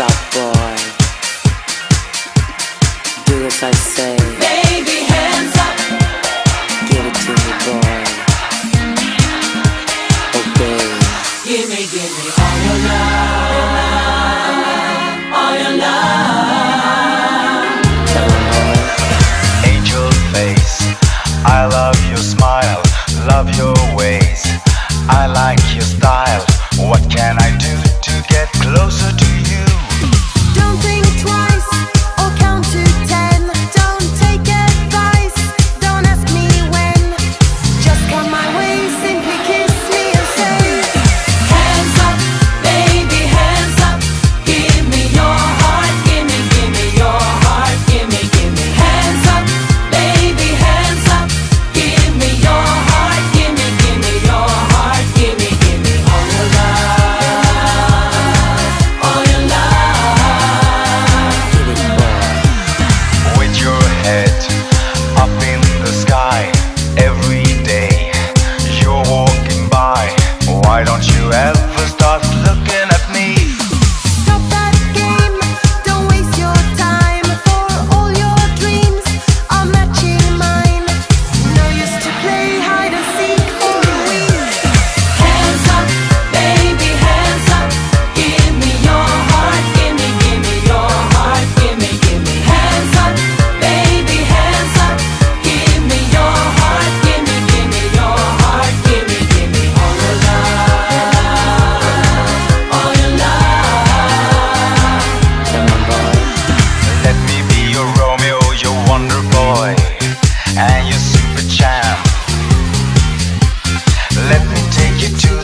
up, boy. Do as I say. Baby, hands up. Give it to me, boy. Okay, Give me, give me all. get you